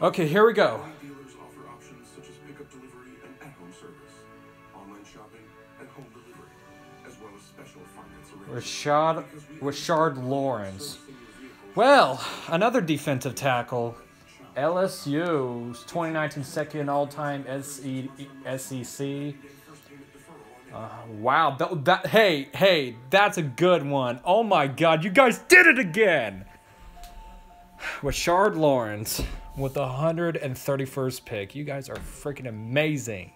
Okay, here we go. Dealers offer options such as pickup delivery and at-home service, online shopping and home delivery, as well as special finance. Rashad Rashard Lawrence. Well, another defensive tackle. LSU's 2019 second all-time SEC. Uh, wow, that, that hey hey that's a good one. Oh my God, you guys did it again. Rashard Lawrence with the 131st pick. You guys are freaking amazing.